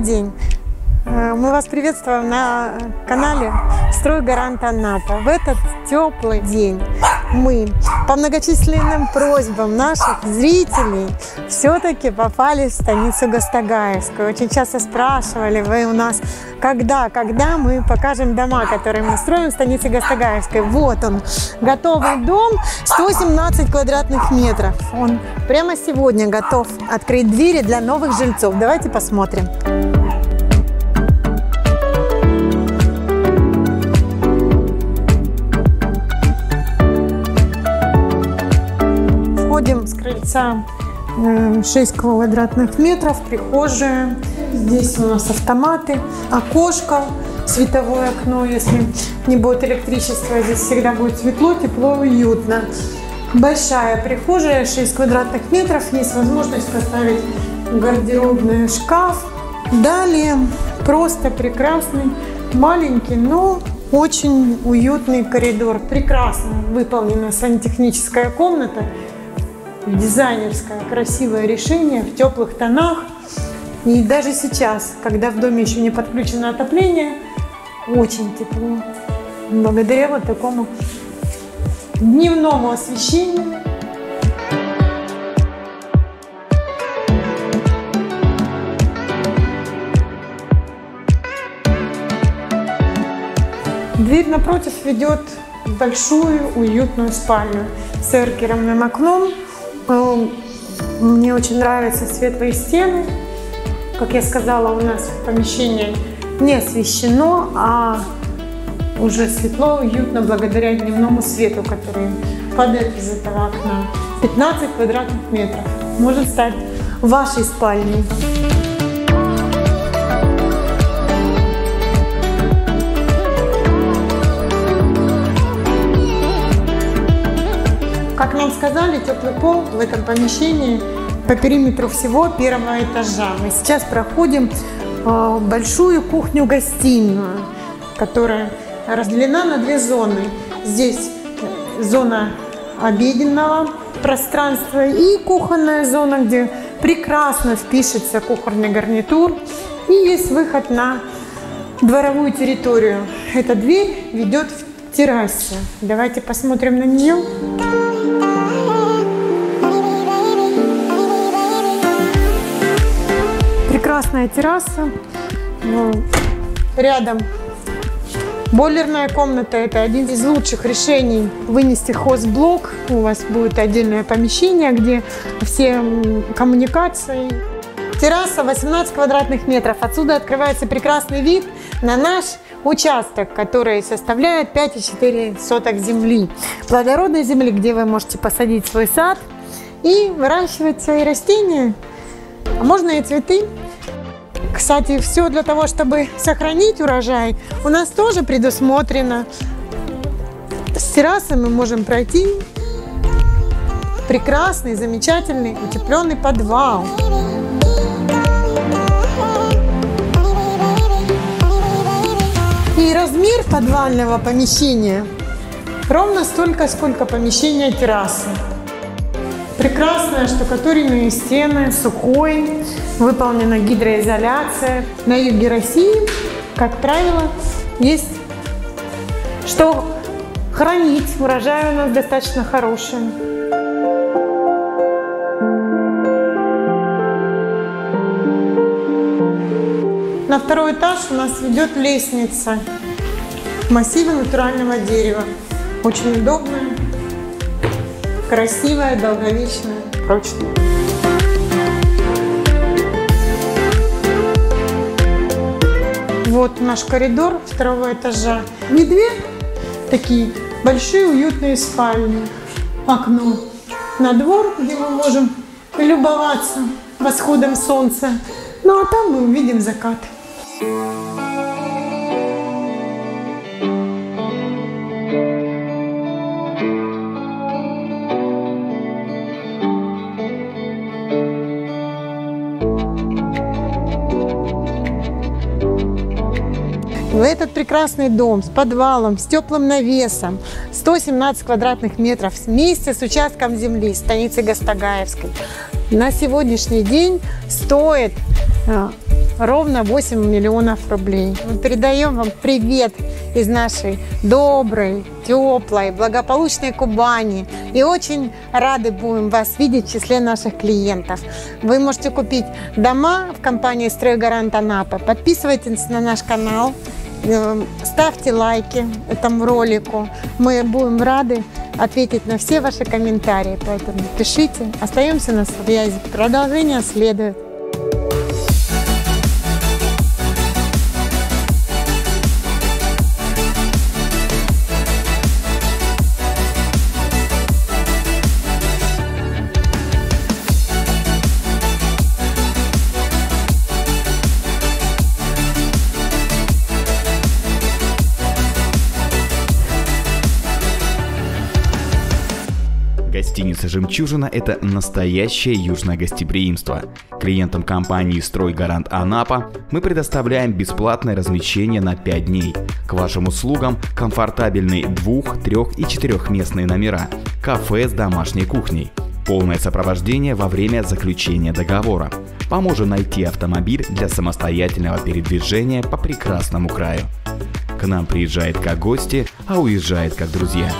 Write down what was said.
день! Э, Мы вас приветствуем на канале «Стройгарант Анапа». В этот теплый день мы по многочисленным просьбам наших зрителей все-таки попали в станицу Гастагаевскую. Очень часто спрашивали вы у нас, когда, когда мы покажем дома, которые мы строим в станице Гастагаевской. Вот он, готовый дом, 117 квадратных метров. Он прямо сегодня готов открыть двери для новых жильцов. Давайте посмотрим. Входим крыльца э, 6 квадратных метров, прихожая. Здесь у нас автоматы, окошко, световое окно. Если не будет электричества, здесь всегда будет светло, тепло, уютно. Большая прихожая, 6 квадратных метров. Есть возможность поставить гардеробный шкаф. Далее просто прекрасный, маленький, но очень уютный коридор. Прекрасно выполнена сантехническая комната дизайнерское, красивое решение в теплых тонах. И даже сейчас, когда в доме еще не подключено отопление, очень тепло. Благодаря вот такому дневному освещению. Дверь напротив ведет в большую уютную спальню с эркерным окном, мне очень нравятся светлые стены. Как я сказала, у нас помещение не освещено, а уже светло, уютно благодаря дневному свету, который падает из этого окна. 15 квадратных метров. Может стать вашей спальней. Нам сказали, теплый пол в этом помещении по периметру всего первого этажа. Мы сейчас проходим большую кухню-гостиную, которая разделена на две зоны. Здесь зона обеденного пространства и кухонная зона, где прекрасно впишется кухонный гарнитур. И есть выход на дворовую территорию. Эта дверь ведет в террасе. Давайте посмотрим на нее. Прекрасная терраса. Рядом бойлерная комната. Это один из лучших решений вынести хозблок. У вас будет отдельное помещение, где все коммуникации. Терраса 18 квадратных метров. Отсюда открывается прекрасный вид на наш участок, который составляет 5,4 соток земли. Плодородной земли, где вы можете посадить свой сад и выращивать свои растения, а можно и цветы. Кстати, все для того, чтобы сохранить урожай, у нас тоже предусмотрено. С террасы мы можем пройти прекрасный, замечательный, утепленный подвал. И размер подвального помещения ровно столько, сколько помещения террасы. Прекрасная штукатуренные стены, сухой, выполнена гидроизоляция. На юге России, как правило, есть что хранить. Урожай у нас достаточно хороший. На второй этаж у нас ведет лестница в массиве натурального дерева. Очень удобная, красивая, долговечная, прочная. Вот наш коридор второго этажа. Не две такие большие уютные спальни. Окно на двор, где мы можем любоваться восходом солнца. Ну а там мы увидим закат. В этот прекрасный дом с подвалом, с теплым навесом, 117 квадратных метров, вместе с участком земли станицы Гастагаевской, на сегодняшний день стоит ровно 8 миллионов рублей. Мы передаем вам привет из нашей доброй, теплой, благополучной Кубани. И очень рады будем вас видеть в числе наших клиентов. Вы можете купить дома в компании «Стройгарант Анапа». Подписывайтесь на наш канал, ставьте лайки этому ролику. Мы будем рады ответить на все ваши комментарии, поэтому пишите. Остаемся на связи. Продолжение следует. Гостиница «Жемчужина» — это настоящее южное гостеприимство. Клиентам компании «Стройгарант Анапа» мы предоставляем бесплатное размещение на 5 дней. К вашим услугам комфортабельные двух-, трех- и четырехместные номера, кафе с домашней кухней, полное сопровождение во время заключения договора. Поможем найти автомобиль для самостоятельного передвижения по прекрасному краю. К нам приезжает как гости, а уезжает как друзья.